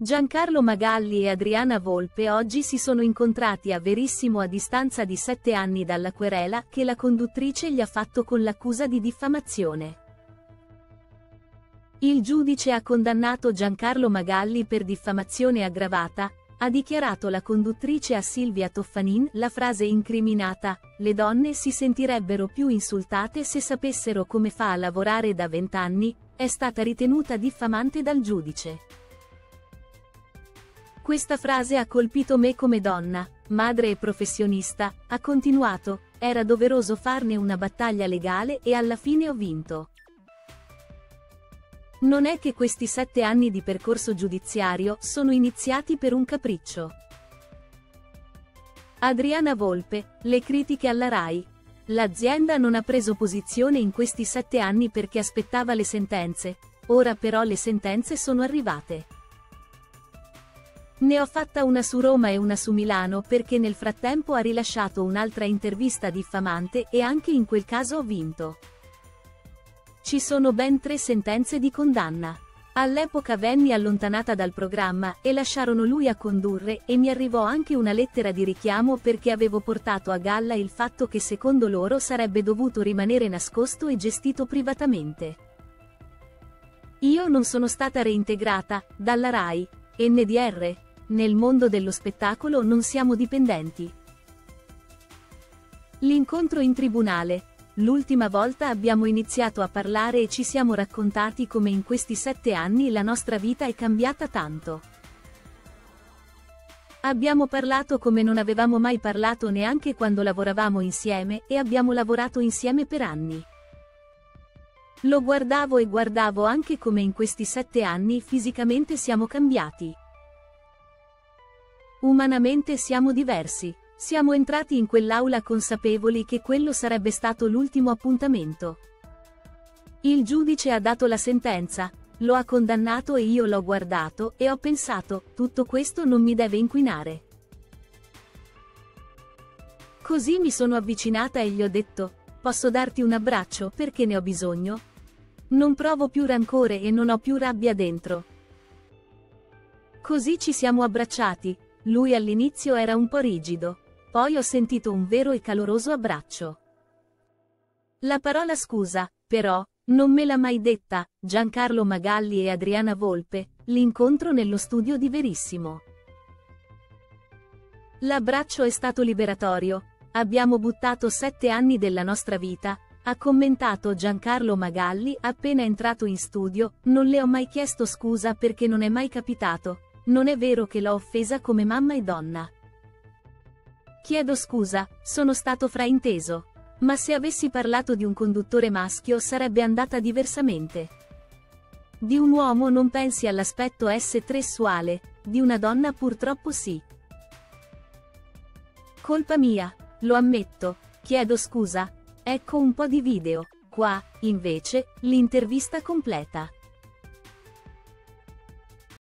Giancarlo Magalli e Adriana Volpe oggi si sono incontrati a Verissimo a distanza di sette anni dalla querela che la conduttrice gli ha fatto con l'accusa di diffamazione. Il giudice ha condannato Giancarlo Magalli per diffamazione aggravata, ha dichiarato la conduttrice a Silvia Toffanin la frase incriminata, le donne si sentirebbero più insultate se sapessero come fa a lavorare da vent'anni, è stata ritenuta diffamante dal giudice. Questa frase ha colpito me come donna, madre e professionista, ha continuato, era doveroso farne una battaglia legale e alla fine ho vinto. Non è che questi sette anni di percorso giudiziario sono iniziati per un capriccio. Adriana Volpe, le critiche alla RAI. L'azienda non ha preso posizione in questi sette anni perché aspettava le sentenze, ora però le sentenze sono arrivate. Ne ho fatta una su Roma e una su Milano perché nel frattempo ha rilasciato un'altra intervista diffamante e anche in quel caso ho vinto. Ci sono ben tre sentenze di condanna. All'epoca venni allontanata dal programma e lasciarono lui a condurre e mi arrivò anche una lettera di richiamo perché avevo portato a galla il fatto che secondo loro sarebbe dovuto rimanere nascosto e gestito privatamente. Io non sono stata reintegrata, dalla RAI, NDR, nel mondo dello spettacolo non siamo dipendenti. L'incontro in tribunale. L'ultima volta abbiamo iniziato a parlare e ci siamo raccontati come in questi sette anni la nostra vita è cambiata tanto. Abbiamo parlato come non avevamo mai parlato neanche quando lavoravamo insieme e abbiamo lavorato insieme per anni. Lo guardavo e guardavo anche come in questi sette anni fisicamente siamo cambiati. Umanamente siamo diversi. Siamo entrati in quell'aula consapevoli che quello sarebbe stato l'ultimo appuntamento. Il giudice ha dato la sentenza, lo ha condannato e io l'ho guardato e ho pensato, tutto questo non mi deve inquinare. Così mi sono avvicinata e gli ho detto, posso darti un abbraccio perché ne ho bisogno? Non provo più rancore e non ho più rabbia dentro. Così ci siamo abbracciati, lui all'inizio era un po' rigido. Poi ho sentito un vero e caloroso abbraccio. La parola scusa, però, non me l'ha mai detta, Giancarlo Magalli e Adriana Volpe, l'incontro nello studio di Verissimo. L'abbraccio è stato liberatorio, abbiamo buttato sette anni della nostra vita, ha commentato Giancarlo Magalli appena entrato in studio, non le ho mai chiesto scusa perché non è mai capitato, non è vero che l'ho offesa come mamma e donna. Chiedo scusa, sono stato frainteso. Ma se avessi parlato di un conduttore maschio sarebbe andata diversamente. Di un uomo non pensi all'aspetto S-tressuale, di una donna purtroppo sì. Colpa mia, lo ammetto, chiedo scusa. Ecco un po' di video. Qua, invece, l'intervista completa.